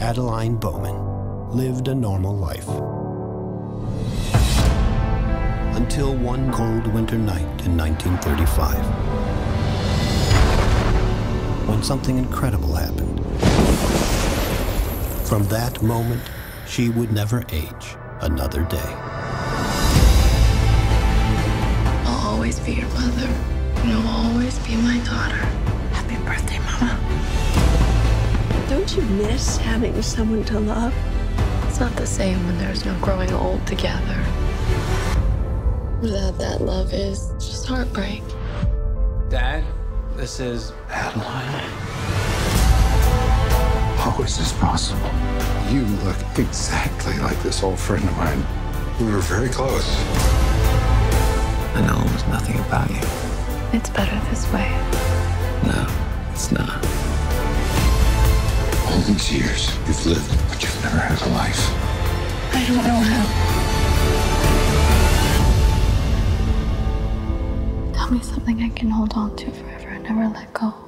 Adaline Bowman lived a normal life. Until one cold winter night in 1935, when something incredible happened. From that moment, she would never age another day. I'll always be your mother. And you'll always be my daughter. Happy birthday, Mama. Don't you miss having someone to love? It's not the same when there's no growing old together. Without that love is just heartbreak. Dad, this is Adaline. How is this possible? You look exactly like this old friend of mine. We were very close. I know almost nothing about you. It's better this way. No, it's not. Years, you've lived, but you've never had a life. I don't know how. Tell me something I can hold on to forever and never let go.